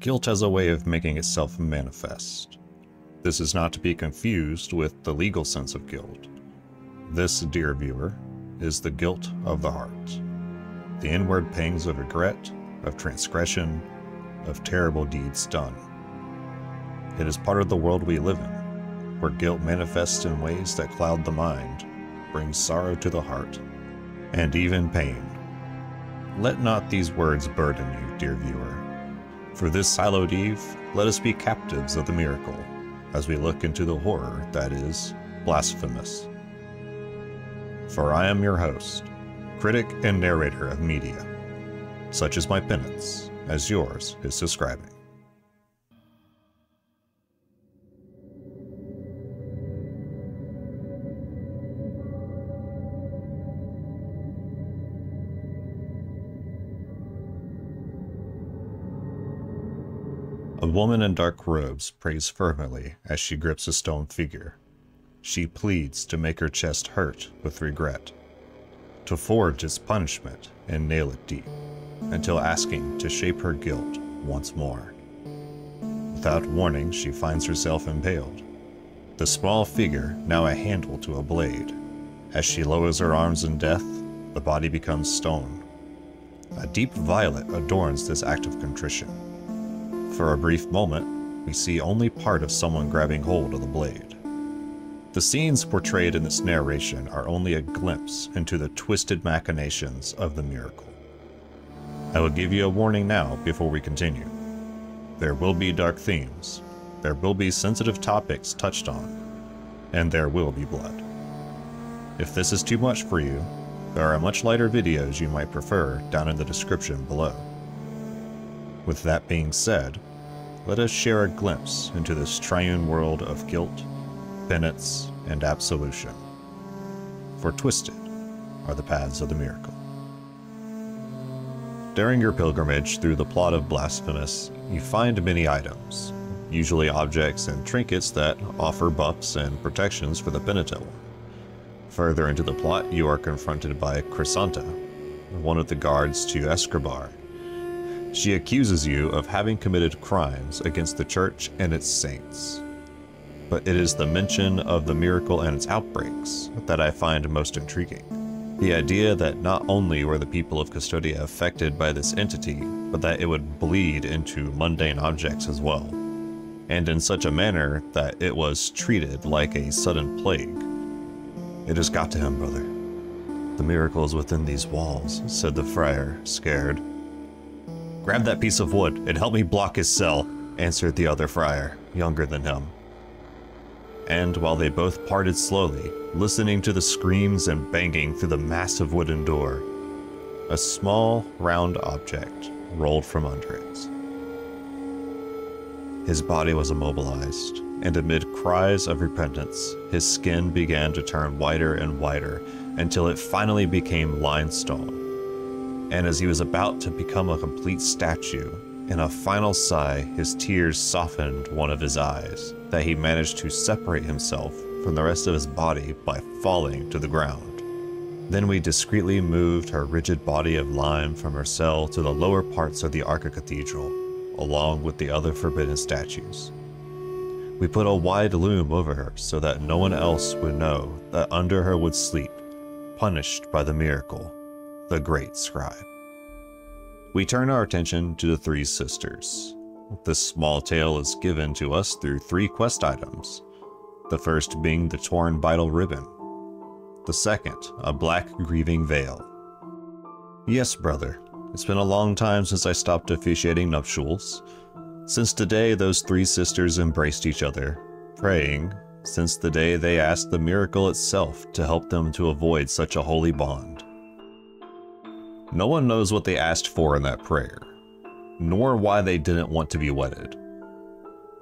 Guilt has a way of making itself manifest. This is not to be confused with the legal sense of guilt. This, dear viewer, is the guilt of the heart. The inward pangs of regret, of transgression, of terrible deeds done. It is part of the world we live in, where guilt manifests in ways that cloud the mind, brings sorrow to the heart, and even pain. Let not these words burden you, dear viewer. For this siloed eve, let us be captives of the miracle, as we look into the horror that is blasphemous. For I am your host, critic and narrator of media. Such is my penance, as yours is subscribing. A woman in dark robes prays fervently as she grips a stone figure. She pleads to make her chest hurt with regret, to forge its punishment and nail it deep, until asking to shape her guilt once more. Without warning, she finds herself impaled. The small figure now a handle to a blade. As she lowers her arms in death, the body becomes stone. A deep violet adorns this act of contrition. For a brief moment, we see only part of someone grabbing hold of the blade. The scenes portrayed in this narration are only a glimpse into the twisted machinations of the miracle. I will give you a warning now before we continue. There will be dark themes, there will be sensitive topics touched on, and there will be blood. If this is too much for you, there are much lighter videos you might prefer down in the description below. With that being said, let us share a glimpse into this triune world of guilt, penance, and absolution. For twisted are the paths of the miracle. During your pilgrimage through the plot of Blasphemous, you find many items, usually objects and trinkets that offer buffs and protections for the penitent. Further into the plot, you are confronted by Crisanta, one of the guards to Escribar. She accuses you of having committed crimes against the church and its saints. But it is the mention of the miracle and its outbreaks that I find most intriguing. The idea that not only were the people of Custodia affected by this entity, but that it would bleed into mundane objects as well, and in such a manner that it was treated like a sudden plague. It has got to him, brother. The miracle is within these walls, said the friar, scared. Grab that piece of wood and help me block his cell, answered the other friar, younger than him. And while they both parted slowly, listening to the screams and banging through the massive wooden door, a small, round object rolled from under it. His body was immobilized, and amid cries of repentance, his skin began to turn whiter and whiter until it finally became limestone. And as he was about to become a complete statue, in a final sigh, his tears softened one of his eyes, that he managed to separate himself from the rest of his body by falling to the ground. Then we discreetly moved her rigid body of lime from her cell to the lower parts of the Archcathedral, along with the other forbidden statues. We put a wide loom over her so that no one else would know that under her would sleep, punished by the miracle, the great scribe. We turn our attention to the three sisters. This small tale is given to us through three quest items. The first being the torn bridal ribbon. The second, a black grieving veil. Yes, brother, it's been a long time since I stopped officiating nuptials. Since the day those three sisters embraced each other, praying, since the day they asked the miracle itself to help them to avoid such a holy bond. No one knows what they asked for in that prayer, nor why they didn't want to be wedded.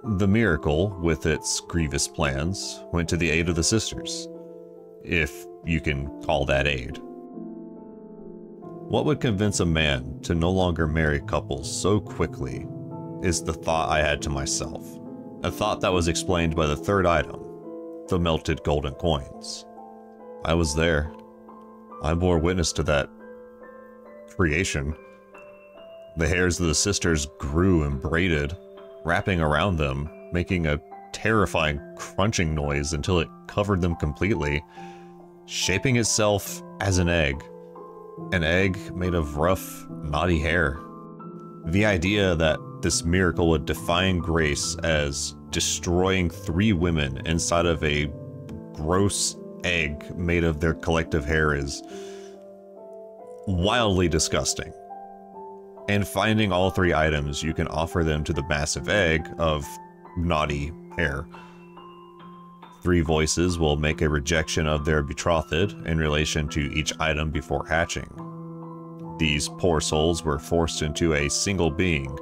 The miracle, with its grievous plans, went to the aid of the sisters, if you can call that aid. What would convince a man to no longer marry couples so quickly is the thought I had to myself. A thought that was explained by the third item, the melted golden coins. I was there. I bore witness to that creation. The hairs of the sisters grew and braided, wrapping around them, making a terrifying crunching noise until it covered them completely, shaping itself as an egg. An egg made of rough, knotty hair. The idea that this miracle would define grace as destroying three women inside of a gross egg made of their collective hair is wildly disgusting. And finding all three items, you can offer them to the massive egg of naughty hair. Three voices will make a rejection of their betrothed in relation to each item before hatching. These poor souls were forced into a single being,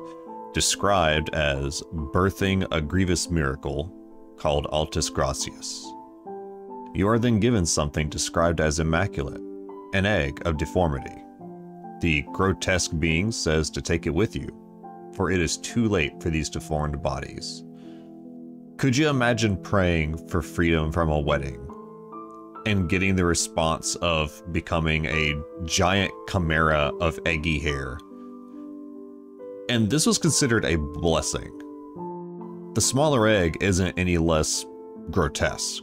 described as birthing a grievous miracle called Altasgracias. You are then given something described as immaculate, an egg of deformity. The grotesque being says to take it with you, for it is too late for these deformed bodies. Could you imagine praying for freedom from a wedding and getting the response of becoming a giant chimera of eggy hair? And this was considered a blessing. The smaller egg isn't any less grotesque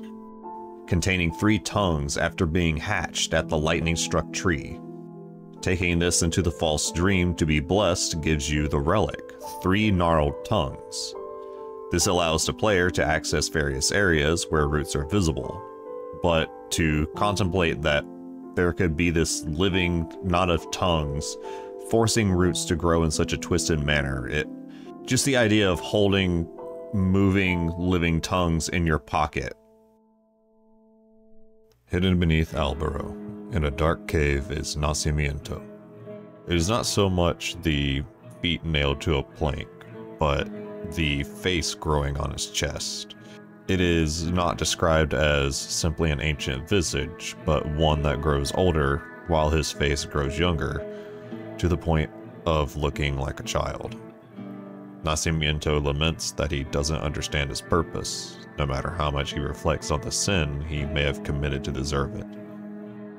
containing three tongues after being hatched at the lightning struck tree. Taking this into the false dream to be blessed gives you the relic, three gnarled tongues. This allows the player to access various areas where roots are visible, but to contemplate that there could be this living knot of tongues forcing roots to grow in such a twisted manner, it just the idea of holding moving living tongues in your pocket Hidden beneath Albero, in a dark cave, is Nacimiento. It is not so much the feet nailed to a plank, but the face growing on his chest. It is not described as simply an ancient visage, but one that grows older while his face grows younger, to the point of looking like a child. Nacimiento laments that he doesn't understand his purpose, no matter how much he reflects on the sin he may have committed to deserve it.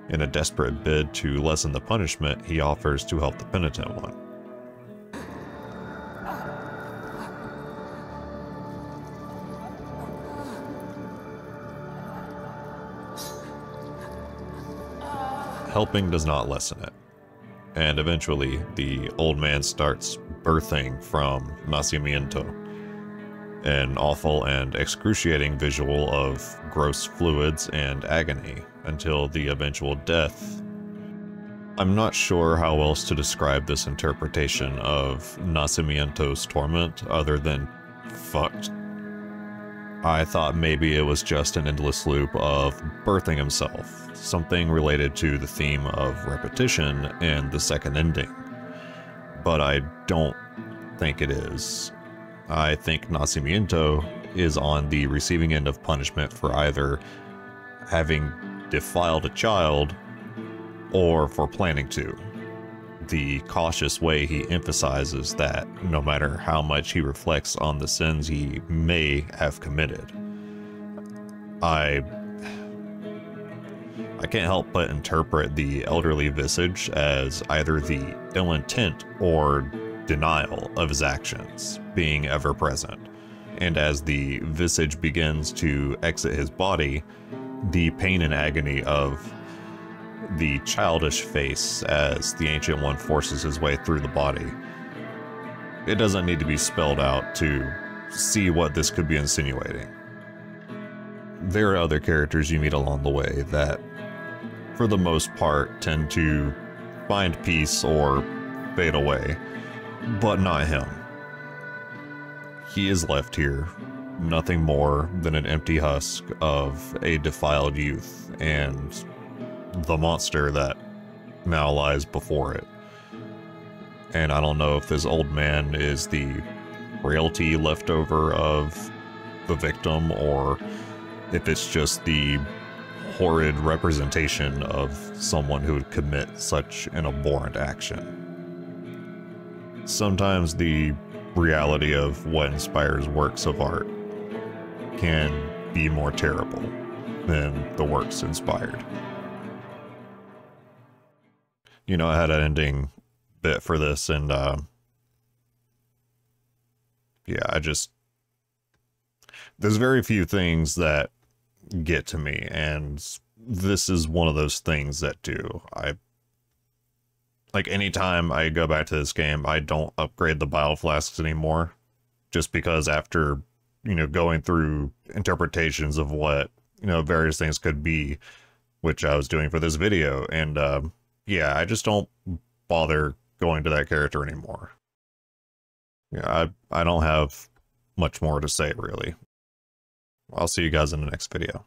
In a desperate bid to lessen the punishment, he offers to help the penitent one. Helping does not lessen it, and eventually the old man starts birthing from Nacimiento an awful and excruciating visual of gross fluids and agony until the eventual death. I'm not sure how else to describe this interpretation of Nacimiento's torment other than fucked. I thought maybe it was just an endless loop of birthing himself, something related to the theme of repetition in the second ending. But I don't think it is. I think Nacimiento is on the receiving end of punishment for either having defiled a child or for planning to. The cautious way he emphasizes that no matter how much he reflects on the sins he may have committed. I I can't help but interpret the elderly visage as either the ill intent or denial of his actions being ever present. And as the visage begins to exit his body, the pain and agony of the childish face as the Ancient One forces his way through the body. It doesn't need to be spelled out to see what this could be insinuating. There are other characters you meet along the way that, for the most part, tend to find peace or fade away but not him. He is left here, nothing more than an empty husk of a defiled youth and the monster that now lies before it. And I don't know if this old man is the frailty leftover of the victim or if it's just the horrid representation of someone who would commit such an abhorrent action sometimes the reality of what inspires works of art can be more terrible than the works inspired. You know, I had an ending bit for this, and uh, yeah, I just there's very few things that get to me, and this is one of those things that do. I like anytime I go back to this game, I don't upgrade the bile flasks anymore, just because after you know going through interpretations of what you know various things could be, which I was doing for this video, and uh, yeah, I just don't bother going to that character anymore. Yeah, I I don't have much more to say really. I'll see you guys in the next video.